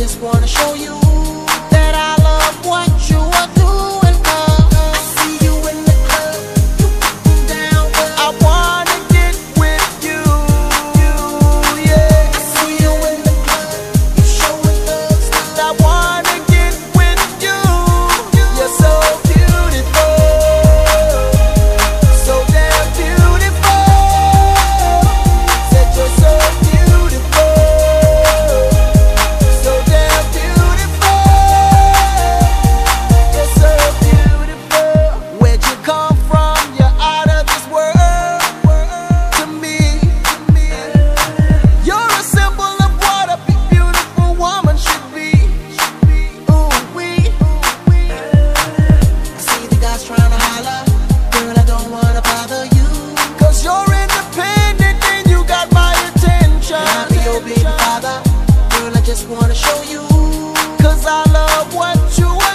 just wanna show you Girl, I don't wanna bother you're independent and you got my attention. I your Girl, I just wanna show you. Cause I love what you are